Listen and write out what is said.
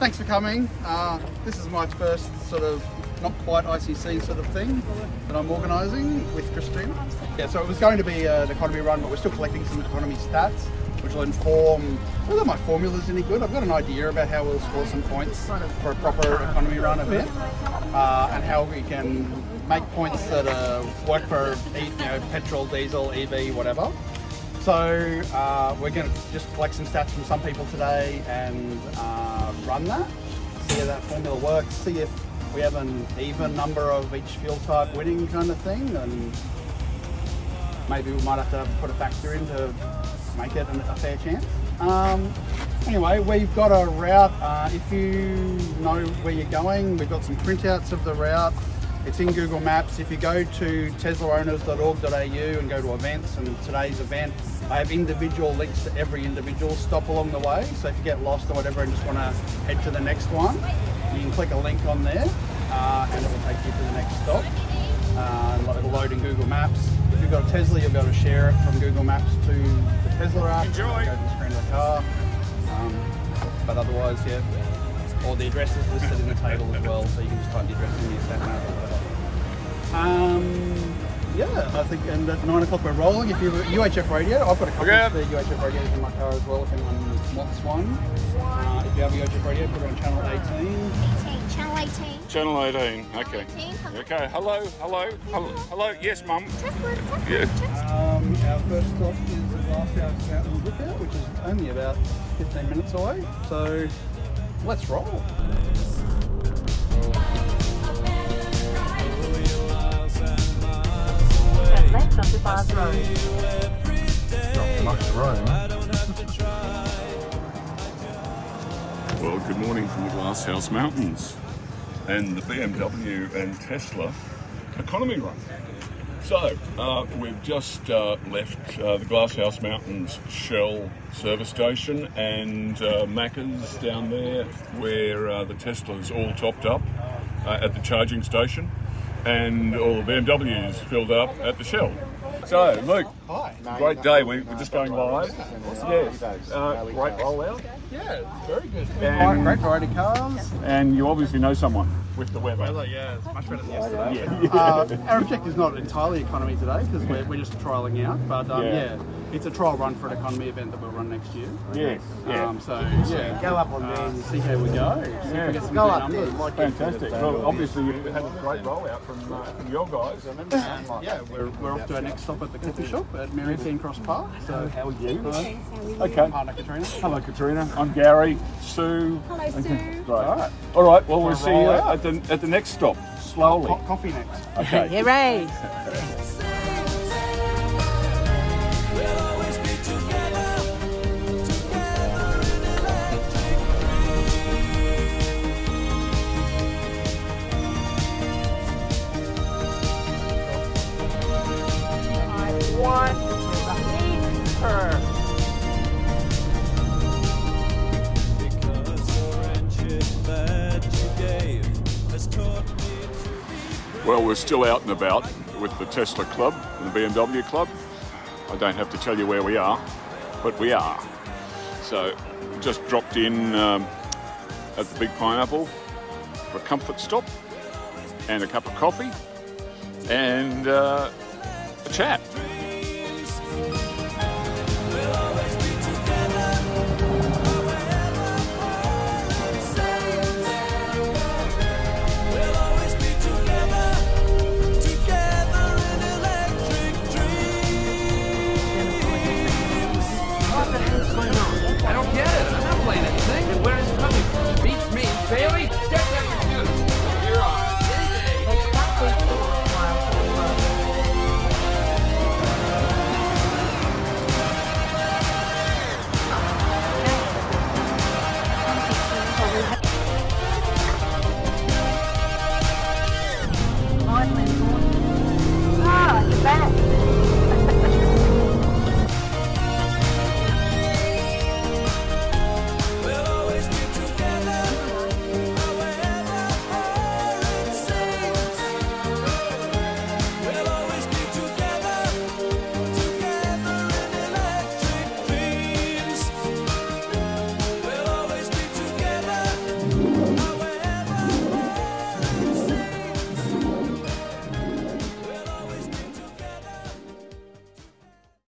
thanks for coming. Uh, this is my first sort of not quite ICC sort of thing that I'm organising with Christina. Yeah, so it was going to be an economy run, but we're still collecting some economy stats, which will inform whether my formula's any good. I've got an idea about how we'll score some points for a proper economy run event, uh, and how we can make points that uh, work for you know petrol, diesel, EV, whatever. So uh, we're going to just collect some stats from some people today and run that, see how that formula works, see if we have an even number of each fuel type winning kind of thing, and maybe we might have to put a factor in to make it a fair chance. Um, anyway, we've got a route. Uh, if you know where you're going, we've got some printouts of the route. It's in Google Maps. If you go to teslaowners.org.au and go to events and today's event, I have individual links to every individual stop along the way. So if you get lost or whatever and just want to head to the next one, you can click a link on there uh, and it will take you to the next stop. Uh, it'll load in Google Maps. If you've got a Tesla, you'll be able to share it from Google Maps to the Tesla app. Enjoy. Go to the screen of the car. Um, but otherwise, yeah. Or the address is listed in the table as well, so you can just type the address in your sat nav or whatever. Um, yeah, I think, and at 9 o'clock we're rolling. If you're UHF radio, I've got a couple Okay. of spare UHF radios in my car as well if anyone wants one. Uh, if you have a UHF radio, put it on channel 18. 18, channel 18. Channel 18. Okay. 18, hello. Okay. Hello. Hello. Hello. Hello. Yes, Mum. Tesla, Tesla, Yeah. Tesla. Um, our first stop is the Glasshouse Mountain Lookout, which is only about 15 minutes away. So let's roll. Well, good morning from the Glasshouse Mountains. And the BMW and Tesla economy run. So, uh, we've just uh, left uh, the Glasshouse Mountains Shell service station and uh, Macca's down there where uh, the Tesla's all topped up uh, at the charging station and all the BMWs filled up at the Shell. So, Luke, Hi. great day. We, we're just going live. Yes, uh, great rollout. Yeah, very good. And- great variety of cars. And you obviously know someone with the weather. yeah, it's much better than yesterday. Yeah. Uh, our objective is not entirely economy today because we're, we're just trialling out, but um, Yeah. yeah. it's a trial run for an economy event that we'll run next year. Yes. Yeah. Um, so yeah, Go up on uh, there see how we go. See if Yeah. we get some Go good up there. numbers. Might Fantastic. Well, obviously you've had a great rollout from, uh, from your guys. And, yeah, we're, we're off to our next stop at the coffee shop at Mary Cairncross Park. So How are you? Hi. Okay. partner Katrina. Hello, Katrina. I'm Gary. Sue. Hello, Sue. Right. All right. All right. Well, we'll see you at the, at the next stop. Slowly. Co- coffee next. Okay. Hooray! Well, we're still out and about with the Tesla Club and the BMW Club. I don't have to tell you where we are, but we are. So, just dropped in um, at the Big Pineapple for a comfort stop and a cup of coffee and uh, a chat. What's going on? I don't get it. I'm not playing anything. And where is it coming from? Beats me. Bailey?